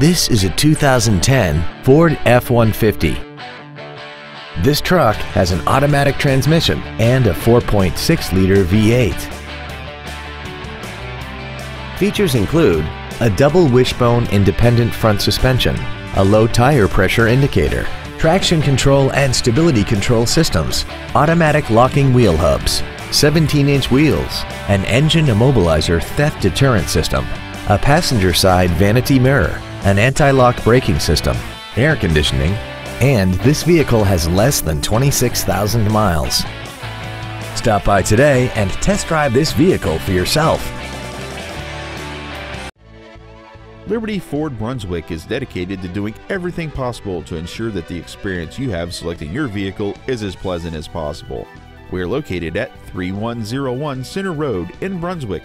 This is a 2010 Ford F-150. This truck has an automatic transmission and a 4.6-liter V8. Features include a double wishbone independent front suspension, a low tire pressure indicator, traction control and stability control systems, automatic locking wheel hubs, 17-inch wheels, an engine immobilizer theft deterrent system, a passenger side vanity mirror, an anti-lock braking system, air conditioning, and this vehicle has less than 26,000 miles. Stop by today and test drive this vehicle for yourself. Liberty Ford Brunswick is dedicated to doing everything possible to ensure that the experience you have selecting your vehicle is as pleasant as possible. We are located at 3101 Center Road in Brunswick.